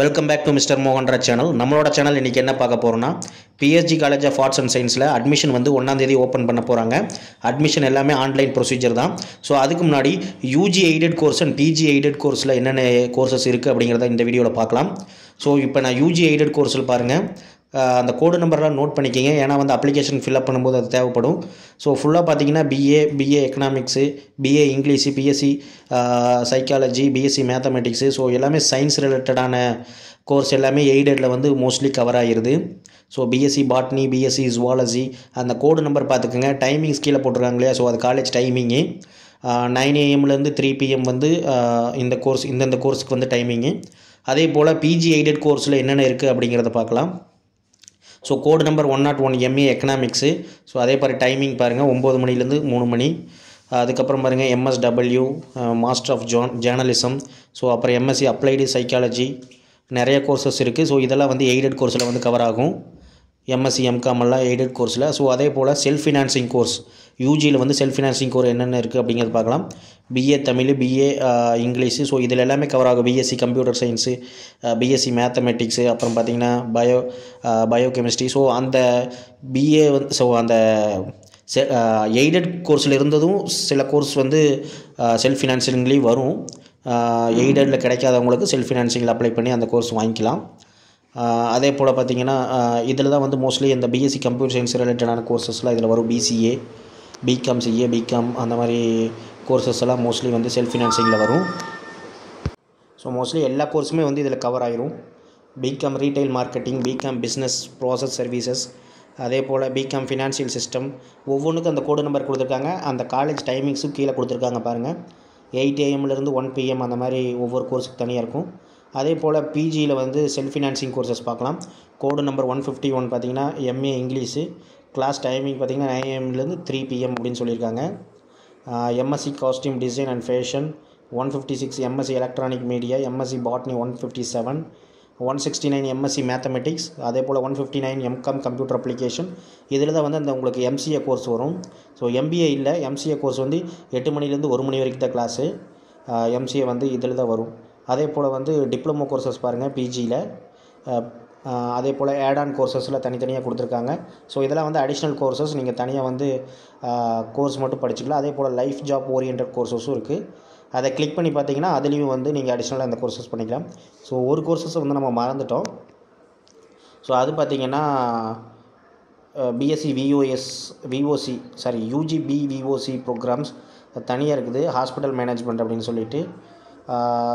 Welcome back to mister மோகன்ரா channel நம்மளோட channel இன்றைக்கி என்ன பார்க்க போகிறோம்னா PSG college of arts and சயின்ஸில் அட்மிஷன் வந்து ஒன்றாந்தேதி ஓப்பன் பண்ண போகிறாங்க அட்மிஷன் எல்லாமே ஆன்லைன் ப்ரொசீஜர் தான். ஸோ அதுக்கு முன்னாடி UG aided course and PG aided கோர்ஸில் என்னென்ன கோர்சஸ் இருக்குது அப்படிங்கிறத இந்த வீடியோவில் பார்க்கலாம். ஸோ இப்போ நான் யூஜி எய்டட் கோர்ஸில் பாருங்கள் அந்த கோடு நம்பர்லாம் நோட் பண்ணிக்கிங்க. ஏன்னா வந்து அப்ளிகேஷன் ஃபில்அப் பண்ணும்போது அது தேவைப்படும். ஸோ ஃபுல்லாக பார்த்தீங்கன்னா BA BA economics BA English BSc psychology BSc mathematics so எல்லாமே சயின்ஸ் ரிலேட்டடான கோர்ஸ் எல்லாமே எய்டடில் வந்து மோஸ்ட்லி கவர் ஆகிடுது so BSc botany BSc zoology அந்த கோடு நம்பர் பார்த்துக்கோங்க டைமிங்ஸ் கீழே போட்டிருக்காங்க இல்லையா? ஸோ அது காலேஜ் டைமிங்கு நைன் ஏஎம்லேருந்து த்ரீ பிஎம் வந்து இந்த கோர்ஸ் இந்தந்த கோர்ஸுக்கு வந்து டைமிங்கு அதே போல் பிஜி எய்டட் கோர்ஸில் என்னென்ன இருக்குது அப்படிங்கிறத பார்க்கலாம் so code number one not one MA economics so அதே மாதிரி டைமிங் பாருங்கள் ஒம்பது மணிலேருந்து மூணு மணி. அதுக்கப்புறம் பாருங்கள் எம்எஸ்டபிள்யூ மாஸ்டர் ஆஃப் ஜோன் ஜேர்னலிசம் ஸோ அப்புறம் எம்எஸ்சி அப்ளைடு சைக்காலஜி நிறைய கோர்சஸ் இருக்குது ஸோ இதெல்லாம் வந்து எய்டட் கோர்ஸில் வந்து கவர் ஆகும். எம்எஸ்சி எம்காமெல்லாம் எய்டட் கோர்ஸில் ஸோ அதே போல் செல்ஃப் ஃபினான்சிங் கோர்ஸ் யூஜியில் வந்து செல்ஃப் ஃபினான்சிங் கோர்ஸ் என்னென்ன இருக்குது அப்படிங்கிறது பார்க்கலாம். BA Tamil BA English. So இதில் எல்லாமே கவர் ஆகும். BSc computer science BSc mathematics அப்புறம் பார்த்திங்கன்னா பயோ பயோ கெமிஸ்ட்ரி ஸோ அந்த பிஏ வந்து ஸோ அந்த எய்டட் கோர்ஸில் இருந்ததும் சில கோர்ஸ் வந்து செல்ஃப் ஃபினான்சிங்லேயும் வரும். எய்டடில் கிடைக்காதவங்களுக்கு செல்ஃப் ஃபினான்சிங்கில் அப்ளை பண்ணி அந்த கோர்ஸ் வாங்கிக்கலாம். அதே போல் பார்த்தீங்கன்னா இதில் தான் வந்து மோஸ்ட்லி இந்த பிஎஸ்சி கம்ப்யூட்டர் சயின்ஸ் ரிலேட்டடான கோர்சஸ்லாம் இதில் வரும். பிசிஏ பிகாம் சிஏ பிகாம் அந்த மாதிரி கோர்சஸ் எல்லாம் மோஸ்ட்லி வந்து செல்ஃப் ஃபினான்சிங்கில் வரும். ஸோ மோஸ்ட்லி எல்லா கோர்ஸுமே வந்து இதில் கவர் ஆயிரும். BCom retail marketing BCom business process services அதே போல் பிகாம் ஃபினான்ஷியல் சிஸ்டம் ஒவ்வொன்றுக்கும் அந்த கோடு நம்பர் கொடுத்துருக்காங்க. அந்த காலேஜ் டைமிங்ஸும் கீழே கொடுத்துருக்காங்க பாருங்கள் எயிட் ஏஎம்லேருந்து ஒன் பிஎம் அந்த மாதிரி ஒவ்வொரு கோர்ஸுக்கு தனியாக இருக்கும். அதே போல் பிஜியில் வந்து செல்ஃப் ஃபினான்சிங் கோர்சஸ் பார்க்கலாம். Code number one fifty one பார்த்தீங்கன்னா எம்ஏ இங்கிலீஷு கிளாஸ் டைமிங் பார்த்தீங்கன்னா நைன் ஏஎம்லேருந்து த்ரீ பிஎம் அப்படின்னு சொல்லியிருக்காங்க. MSc costume design and fashion one fifty six MSc electronic media MSc botany one fifty seven one sixty nine MSc mathematics அதே போல் one fifty nine MCom computer application இதில் தான் வந்து அந்த உங்களுக்கு எம்சிஏ கோர்ஸ் வரும். So MBA இல்லை MCA course வந்து எட்டு மணிலேருந்து ஒரு மணி வரைக்கும் தான் கிளாஸு எம்சிஏ வந்து இதில் தான் வரும். அதே போல் வந்து டிப்ளமோ கோர்சஸ் பாருங்கள் பிஜியில் அதே போல் ஆன் கோர்சஸில் தனித்தனியாக கொடுத்துருக்காங்க. ஸோ இதெல்லாம் வந்து அடிஷ்னல் கோர்சஸ் நீங்கள் தனியாக வந்து கோர்ஸ் மட்டும் படிச்சுக்கலாம். அதே போல் லைஃப் ஜாப் ஓரியன்ட் கோர்சஸும் இருக்குது அதை கிளிக் பண்ணி பார்த்தீங்கன்னா அதுலேயும் வந்து நீங்கள் அடிஷ்னலாக அந்த கோர்சஸ் பண்ணிக்கலாம். ஸோ ஒரு கோர்சஸ் வந்து நம்ம மறந்துட்டோம். ஸோ அது பார்த்திங்கன்னா BSc VOS VOC sorry UG VOC programs தனியாக இருக்குது. ஹாஸ்பிட்டல் மேனேஜ்மெண்ட் அப்படின்னு சொல்லிட்டு.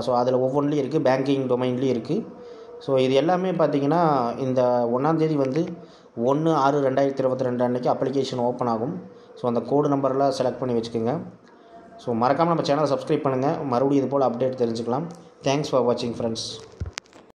ஸோ அதில் ஒவ்வொன்றுலேயும் இருக்குது பேங்கிங் டொமைன்லேயும் இருக்குது ஸோ இது எல்லாமே பார்த்திங்கன்னா இந்த ஒன்றாந்தேதி வந்து ஒன்று ஆறு ரெண்டாயிரத்தி இருபத்தி ரெண்டு அன்றைக்கி அப்ளிகேஷன் ஓப்பன் ஆகும். ஸோ அந்த கோடு நம்பர்லாம் செலக்ட் பண்ணி வச்சுக்கோங்க. ஸோ மறக்காமல் நம்ம சேனலை சப்ஸ்கிரைப் பண்ணுங்கள் மறுபடியும் இது போல் அப்டேட் தெரிஞ்சுக்கலாம். தேங்க்ஸ் ஃபார் வாட்சிங் ஃப்ரெண்ட்ஸ்